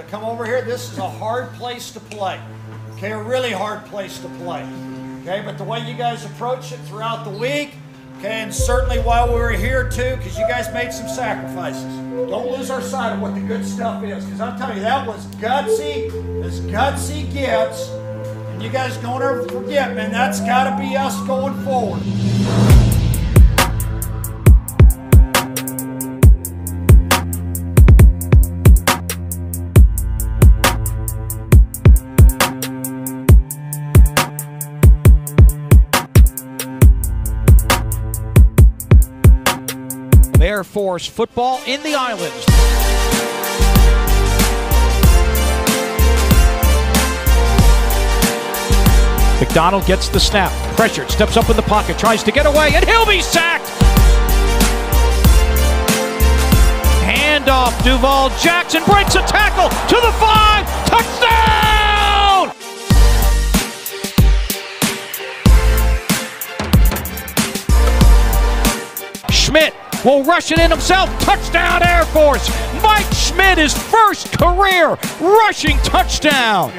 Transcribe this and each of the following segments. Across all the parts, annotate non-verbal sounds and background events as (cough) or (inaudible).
to come over here. This is a hard place to play. Okay, a really hard place to play. Okay, but the way you guys approach it throughout the week, okay, and certainly while we were here too, because you guys made some sacrifices. Don't lose our sight of what the good stuff is, because I'm telling you, that was gutsy as gutsy gets. And you guys don't ever forget, man, that's got to be us going forward. Air Force football in the islands. McDonald gets the snap, pressured, steps up in the pocket, tries to get away, and he'll be sacked! Handoff, Duval Jackson breaks a tackle to the five, touchdown! Schmidt will rush it in himself. Touchdown, Air Force. Mike Schmidt, his first career rushing touchdown.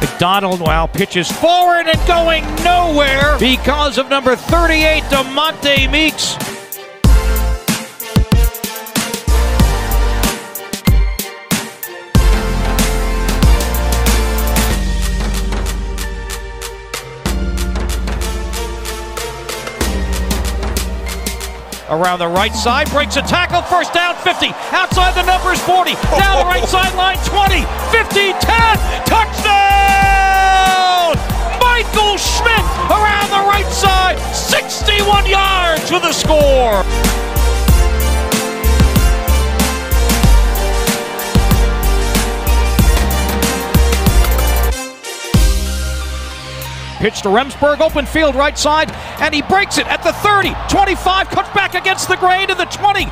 McDonald, well, pitches forward and going nowhere because of number 38, DeMonte Meeks. Around the right side, breaks a tackle, first down 50, outside the numbers 40, down the right (laughs) sideline 20, 50, 10, touchdown! Michael Schmidt around the right side, 61 yards for the score. Pitch to Remsberg, open field right side, and he breaks it at the 30, 25, cuts back against the grain to the 20.